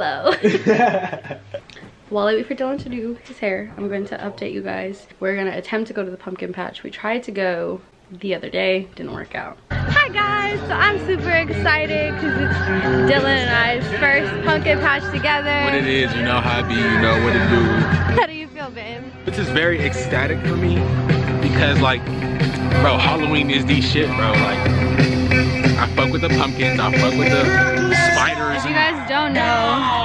Hello. While I wait for Dylan to do his hair, I'm going to update you guys. We're gonna attempt to go to the pumpkin patch. We tried to go the other day, didn't work out. Hi guys, so I'm super excited because it's Dylan and I's first pumpkin patch together. What it is, you know how I be, you know what to do. How do you feel, babe? This is very ecstatic for me because like, bro, Halloween is the shit, bro. Like, I fuck with the pumpkins, I fuck with the spiders. If you guys don't know,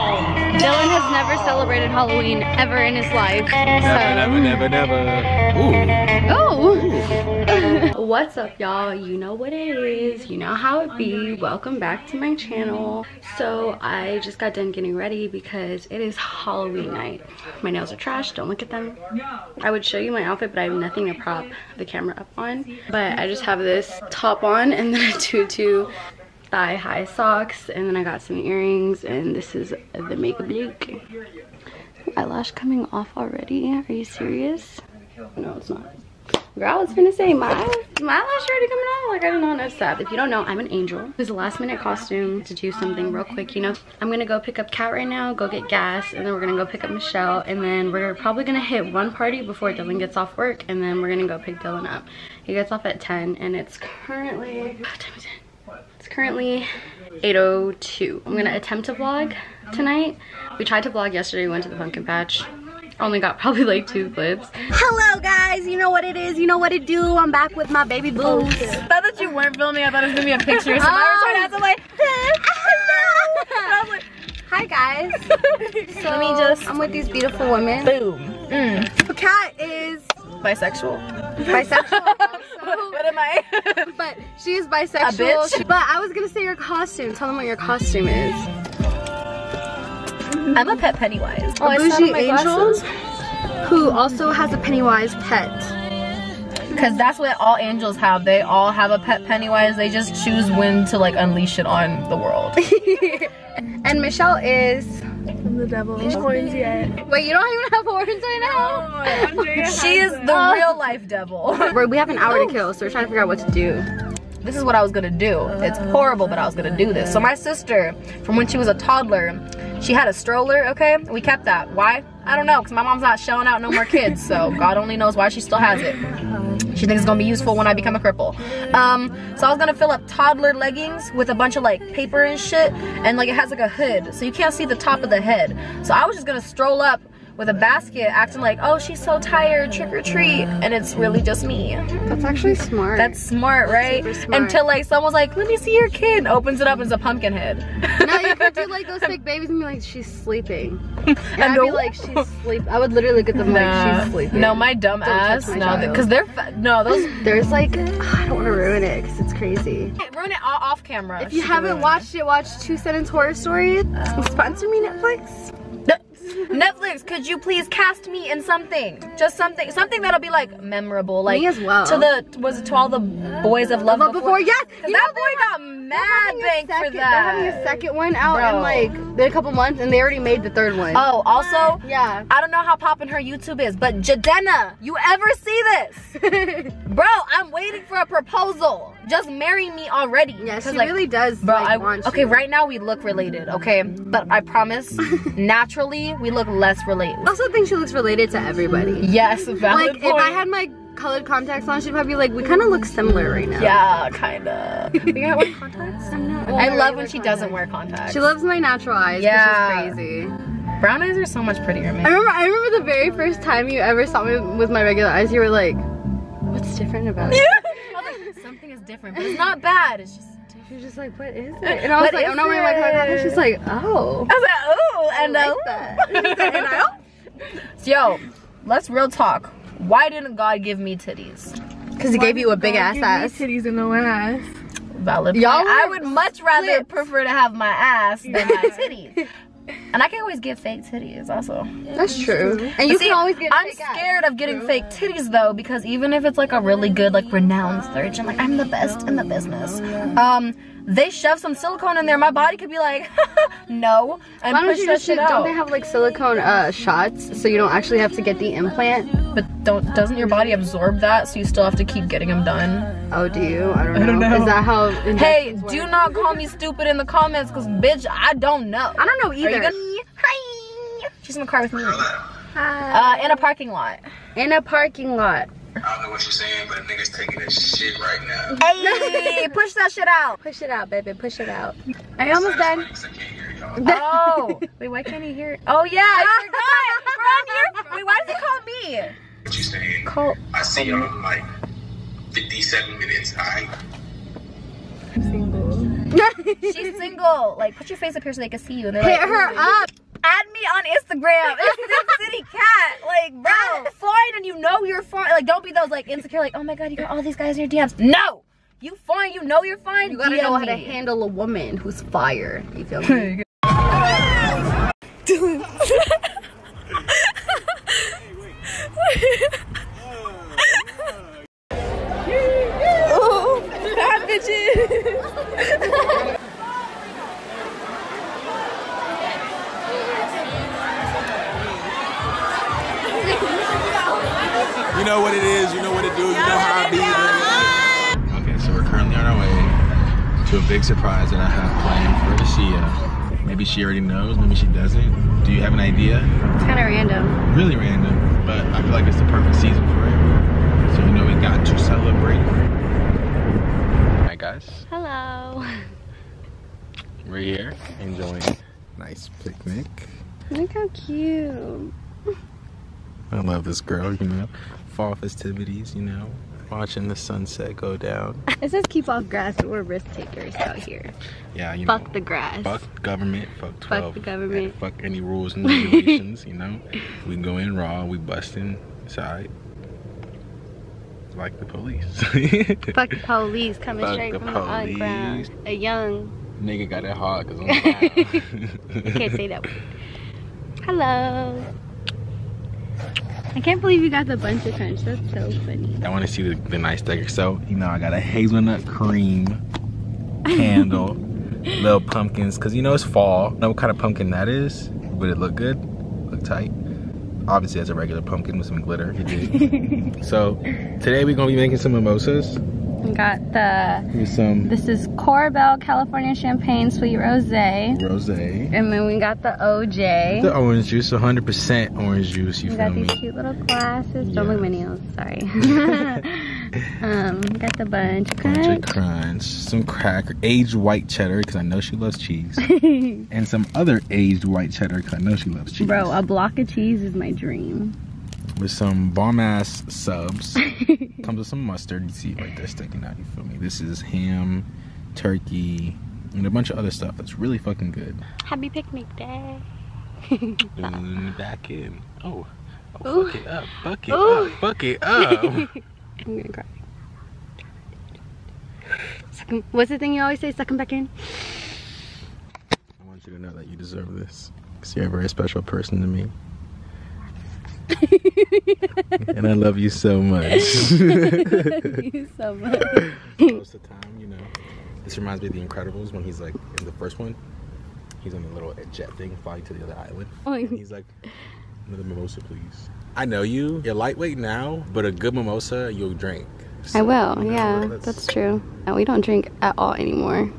Dylan has never celebrated Halloween ever in his life. Never, never, never, never. Ooh. Oh! What's up, y'all? You know what it is. You know how it be. Welcome back to my channel. So I just got done getting ready because it is Halloween night. My nails are trash. Don't look at them. I would show you my outfit, but I have nothing to prop the camera up on. But I just have this top on and then a tutu thigh high socks and then I got some earrings and this is the makeup look. Eyelash coming off already? Are you serious? No, it's not. Girl, I was gonna say my my eyelash already coming off. Like I did not know notice that. If you don't know, I'm an angel. It was a last minute costume to do something real quick, you know. I'm gonna go pick up Cat right now, go get gas, and then we're gonna go pick up Michelle, and then we're probably gonna hit one party before Dylan gets off work, and then we're gonna go pick Dylan up. He gets off at 10, and it's currently what time is it? It's currently 8.02. I'm gonna attempt to vlog tonight. We tried to vlog yesterday, we went to the pumpkin patch. Only got probably like two clips. Hello guys, you know what it is, you know what it do. I'm back with my baby boo. I thought that you weren't filming, I thought it was gonna be a picture. So I was trying to like, Hi guys. So Let me just I'm with these beautiful women. boom. Mm. Kat is Bisexual. bisexual also, What am I? but she is bisexual. bitch? But I was gonna say your costume. Tell them what your costume is. I'm a pet Pennywise. a bougie angel who also has a Pennywise pet. Because that's what all angels have. They all have a pet Pennywise. They just choose when to like unleash it on the world. And Michelle is the devil. Horns yet. Wait, you don't even have horns right now? she is the real life devil. We're- we have an hour to kill, so we're trying to figure out what to do. this is what I was gonna do. It's horrible, but I was gonna do this. So my sister, from when she was a toddler, she had a stroller, okay? We kept that. Why? I don't know, because my mom's not shelling out no more kids, so God only knows why she still has it. She thinks it's gonna be useful when I become a cripple. Um, so I was gonna fill up toddler leggings with a bunch of like paper and shit, and like it has like a hood, so you can't see the top of the head. So I was just gonna stroll up with a basket, acting like, oh, she's so tired, trick or treat, and it's really just me. That's actually smart. That's smart, right? smart. Until like someone's like, let me see your kid, opens it up and it's a pumpkin head. no, you could do like those fake babies and be like, she's sleeping. And I'd be like, she's sleep. I would literally look at them like, she's sleeping. No, my dumb Don't ass. my No, because they're no those. There's like, I don't want to ruin it because it's crazy. Ruin it all off camera. If you haven't watched it, watch Two Sentence Horror Story. Sponsor me, Netflix. Netflix, could you please cast me in something? Just something, something that'll be like memorable, like Me as well. To the was it to all the boys of love, Love Before, yes. that know, boy got mad bank for second, They're having a second one out Bro. in like in a couple months, and they already made the third one. Oh, also, yeah. I don't know how poppin' her YouTube is, but Jadena, you ever see this? Bro, I'm waiting for a proposal. Just marry me already. yeah, she like, really does. Bro, like, I want okay. you. Right now we look related, okay, but I promise, naturally we look less related. I also think she looks related to everybody. Yes, valid Like if I had my colored contacts on, she'd probably be like, we kind of look similar right now. yeah, kinda. you gotta wear contacts. I wear love when she doesn't wear contacts. She loves my natural eyes. Yeah. She's crazy. Brown eyes are so much prettier, I remember. I remember the very first time you ever saw me with my regular eyes. You were like, "What's different about it?" I like, something is different, but it's not bad. It's just. She was just like, "What is it?" And I was What like, "I'm not wearing my contacts." She's like, "Oh." I was like, ooh, and I like that. Yo, let's real talk. Why didn't God give me titties? Because he gave you a big ass ass. Titties and no ass. Valid. Y'all. I would much rather prefer to have my ass than my titties. And I can always get fake titties also. That's true. And you See, can always get. I'm fake ass. scared of getting fake titties though because even if it's like a really good like renowned surgeon, like I'm the best in the business. Um, they shove some silicone in there, my body could be like, no, and Why don't push you just shit don't out. they have like silicone uh, shots so you don't actually have to get the implant? but don't doesn't your body absorb that, so you still have to keep getting them done? Oh, do you? I don't know. I don't know. Is that how? Hey, injections do not call me stupid in the comments, cause bitch, I don't know. I don't know Are you either. gonna? Hi. She's in the car with me. Hi. Uh, in a parking lot. In a parking lot. I don't know what you're saying, but nigga's taking this shit right now. Hey, push that shit out. Push it out, baby. Push it out. Are you almost done? I can't hear y'all. Oh, wait, why can't he hear? Oh yeah, I forgot. We're on here. Wait, why does he call me? What you saying? Call. I see y'all in like 57 minutes, alright? She's single. Like, put your face up here so they can see you. And they're Hit like, her up. add me on Instagram. City Cat. Like, bro, fine, and you know you're fine. Like, don't be those like insecure. Like, oh my god, you got all these guys in your DMs. No, you fine. You know you're fine. You gotta DM know how to handle a woman who's fire. You feel me? big surprise that I have planned for Lucia. Uh, maybe she already knows, maybe she doesn't. Do you have an idea? It's kind of random. Really random, but I feel like it's the perfect season for it. So you know we got to celebrate. Alright guys, Hello. we're here enjoying a nice picnic. Look how cute. I love this girl, you know. Fall festivities, you know. Watching the sunset go down. It says keep off grass, but we're risk takers out here. Yeah, you know. Fuck the grass. Fuck government, fuck 12. the government. and Fuck any rules and regulations, you know. We go in raw, we busting inside. Like the police. Fuck the police coming Fuck straight the from the underground. A young. Nigga got it hard because I'm You can't say that word. Hello. I can't believe you got the bunch of crunch. That's so funny. I want to see the, the nice decor. So, you know, I got a hazelnut cream candle, little pumpkins, because you know it's fall. Know what kind of pumpkin that is? Would it look good? Look tight? Obviously, it's a regular pumpkin with some glitter. So, today we're going to be making some mimosas We got the. with some This is Korbel California Champagne Sweet Rose. And rose. The then we got the OJ. The orange juice, 100% orange juice, you We feel got me? these cute little glasses. Don't look nails. Sorry. um, got the bunch of bunch of crunch. crunch, some cracker, aged white cheddar, because I know she loves cheese, and some other aged white cheddar, because I know she loves cheese. Bro, a block of cheese is my dream. With some bomb ass subs. Comes with some mustard. You see right there sticking out. You feel me? This is ham, turkey, and a bunch of other stuff that's really fucking good. Happy picnic day. And back in. Oh, oh it up, fuck it Ooh. up, fuck it up. I'm gonna cry. Suck What's the thing you always say? Suck 'em back in. I want you to know that you deserve this, because you're a very special person to me. and I love you so much. you so much. Most of the time, you know. This reminds me of The Incredibles when he's like in the first one. He's on a little jet thing flying to the other island. Oh, and he's like, another mimosa, please. I know you. You're lightweight now, but a good mimosa you'll drink. I will, you know, yeah, that's true. And we don't drink at all anymore.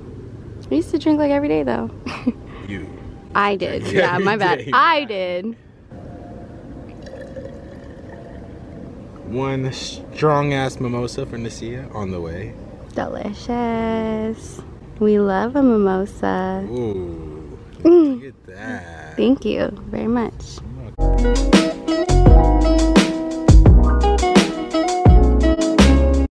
We used to drink like every day though. You. I did, Yeah, yeah, my bad. I did. One strong ass mimosa for Nasiya on the way. Delicious. We love a mimosa. Ooh. Mm. Look at that. Thank you very much.